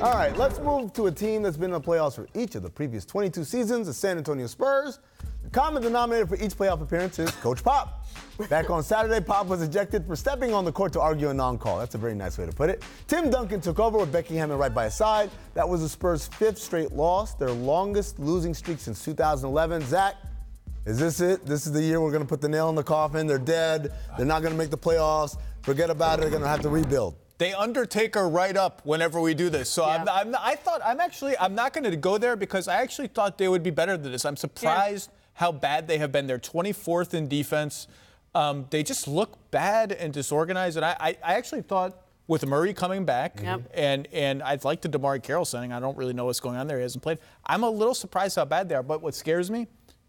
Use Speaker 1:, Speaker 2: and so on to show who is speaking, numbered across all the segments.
Speaker 1: All right, let's move to a team that's been in the playoffs for each of the previous 22 seasons, the San Antonio Spurs. The common denominator for each playoff appearance is Coach Pop. Back on Saturday, Pop was ejected for stepping on the court to argue a non-call. That's a very nice way to put it. Tim Duncan took over with Becky Hammon right by his side. That was the Spurs' fifth straight loss, their longest losing streak since 2011. Zach, is this it? This is the year we're going to put the nail in the coffin. They're dead. They're not going to make the playoffs. Forget about it. They're going to have to rebuild.
Speaker 2: They Undertaker right up whenever we do this. So yeah. I'm, I'm, i thought I'm actually I'm not going to go there because I actually thought they would be better than this. I'm surprised yeah. how bad they have been. They're 24th in defense. Um, they just look bad and disorganized. And I, I, I actually thought with Murray coming back yep. and and I'd like the DeMarre Carroll signing. I don't really know what's going on there. He hasn't played. I'm a little surprised how bad they are. But what scares me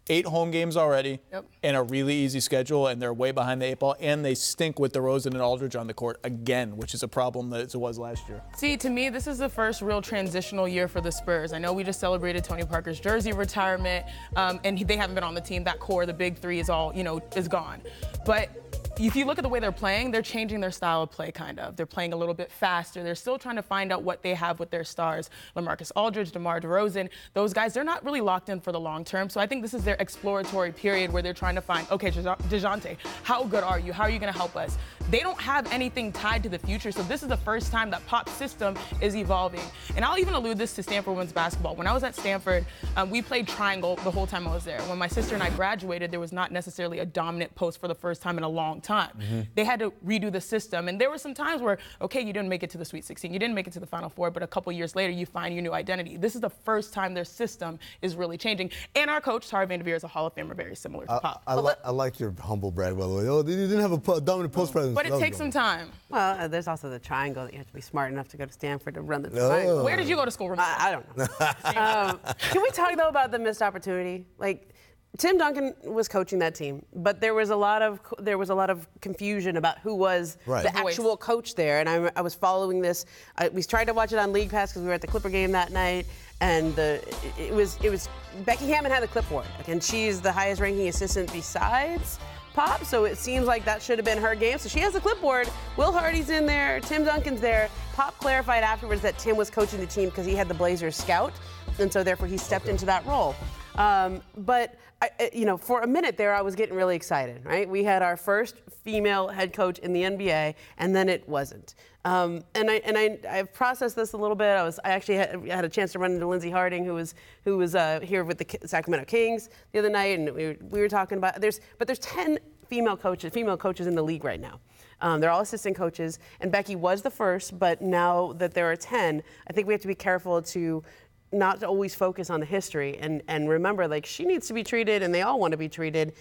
Speaker 2: eight home games already yep. and a really easy schedule, and they're way behind the eight ball, and they stink with DeRozan and Aldridge on the court again, which is a problem that it was last year.
Speaker 3: See, to me, this is the first real transitional year for the Spurs. I know we just celebrated Tony Parker's jersey retirement, um, and they haven't been on the team. That core, the big three, is all, you know, is gone. But if you look at the way they're playing, they're changing their style of play, kind of. They're playing a little bit faster. They're still trying to find out what they have with their stars. LaMarcus Aldridge, DeMar DeRozan, those guys, they're not really locked in for the long term. So I think this is their exploratory period where they're trying to find, okay, DeJounte, how good are you? How are you going to help us? They don't have anything tied to the future. So this is the first time that pop system is evolving. And I'll even allude this to Stanford women's basketball. When I was at Stanford, um, we played triangle the whole time I was there. When my sister and I graduated, there was not necessarily a dominant post for the first time in a long time. Mm-hmm. They had to redo the system. And there were some times where, okay, you didn't make it to the Sweet 16, you didn't make it to the Final Four, but a couple years later, you find your new identity. This is the first time their system is really changing. And our coach, Tara VanDerveer, is a Hall of Famer, very similar to Pop.
Speaker 1: I, I, li- I like your humble brag, by the way. Oh, they didn't have a dominant post presence.
Speaker 3: But it takes some time.
Speaker 4: Well, uh, there's also the triangle that you have to be smart enough to go to Stanford to run the triangle.
Speaker 3: Oh. Where did you go to school?
Speaker 4: I, I, don't know. um, can we talk, though, about the missed opportunity? Like, Tim Duncan was coaching that team, but there was a lot of there was a lot of confusion about who was right. the actual coach there. And I, I was following this. I, we tried to watch it on League Pass because we were at the Clipper game that night, and the it was it was Becky Hammon had the clipboard, and she's the highest ranking assistant besides Pop. So it seems like that should have been her game. So she has the clipboard. Will Hardy's in there. Tim Duncan's there. Pop clarified afterwards that Tim was coaching the team because he had the Blazers scout, and so therefore he stepped okay. into that role. Um, but I, you know, for a minute there, I was getting really excited. Right? We had our first female head coach in the NBA, and then it wasn't. Um, and I and I I've processed this a little bit. I was I actually had, had a chance to run into Lindsey Harding, who was who was uh, here with the Sacramento Kings the other night, and we were, we were talking about there's but there's ten female coaches female coaches in the league right now. Um, they're all assistant coaches, and Becky was the first, but now that there are 10, I think we have to be careful to not to always focus on the history and, and remember like she needs to be treated and they all want to be treated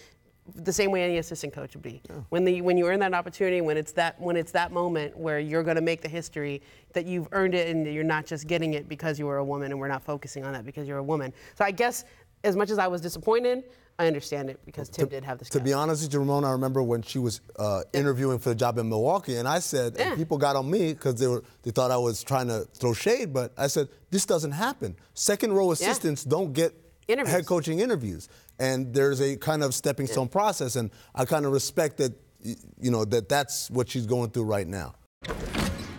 Speaker 4: the same way any assistant coach would be. Yeah. When the when you earn that opportunity, when it's that when it's that moment where you're going to make the history that you've earned it and you're not just getting it because you were a woman and we're not focusing on that because you're a woman. So I guess as much as I was disappointed, I understand it because Tim
Speaker 1: to,
Speaker 4: did have this.
Speaker 1: To be honest with you, Ramona, I remember when she was uh, yeah. interviewing for the job in Milwaukee, and I said, yeah. and people got on me because they were they thought I was trying to throw shade, but I said this doesn't happen. Second row assistants yeah. don't get interviews. head coaching interviews, and there's a kind of stepping stone process, and I kind of respect that, you know, that that's what she's going through right now.